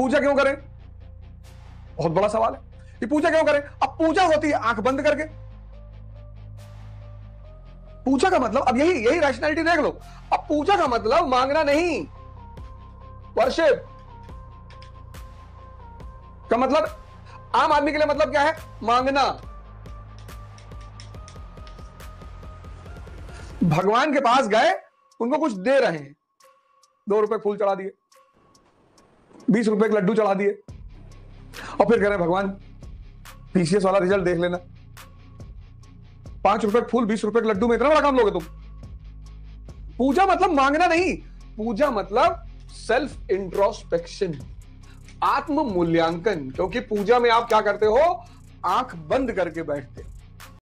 पूजा क्यों करें? बहुत बड़ा सवाल है। ये पूजा क्यों करें? अब पूजा होती है, आँख बंद करके। पूजा का मतलब अब यही यही रैशनैलिटी देख लो। अब पूजा का मतलब मांगना नहीं। वर्शिप का मतलब आम आदमी के लिए मतलब क्या है? मांगना। भगवान के पास गए, उनको कुछ दे रहे हैं। दो रुपए फूल चढ़ा दिए। बीस रुपए के लड्डू चढ़ा दिए। और फिर कह रहे भगवान पीसीएस वाला रिज़ल्ट देख लेना। पाँच रुपए फूल, बीस रुपए के लड्डू में इतना बड़ा काम लोगे तुम। पूजा मतलब मांगना नहीं। पूजा मतलब सेल्फ इंट्रोस्पेक्शन आत्म मूल्यांकन क्योंकि पूजा में आप क्या करते हो? आँख बंद करके बैठते हो।